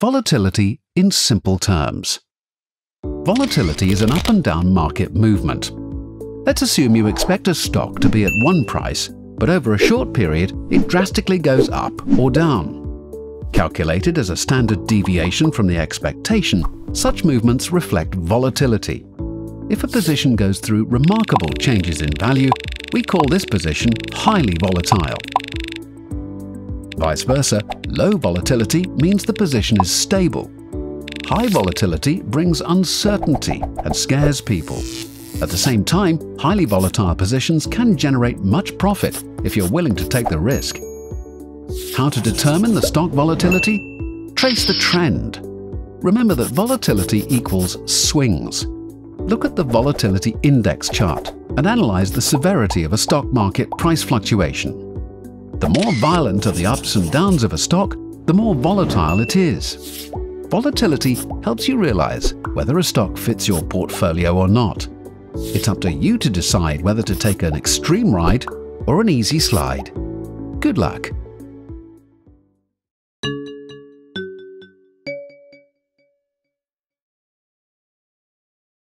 Volatility in simple terms. Volatility is an up and down market movement. Let's assume you expect a stock to be at one price, but over a short period it drastically goes up or down. Calculated as a standard deviation from the expectation, such movements reflect volatility. If a position goes through remarkable changes in value, we call this position highly volatile. Vice versa, low volatility means the position is stable. High volatility brings uncertainty and scares people. At the same time, highly volatile positions can generate much profit if you're willing to take the risk. How to determine the stock volatility? Trace the trend. Remember that volatility equals swings. Look at the volatility index chart and analyze the severity of a stock market price fluctuation. The more violent are the ups and downs of a stock, the more volatile it is. Volatility helps you realize whether a stock fits your portfolio or not. It's up to you to decide whether to take an extreme ride or an easy slide. Good luck!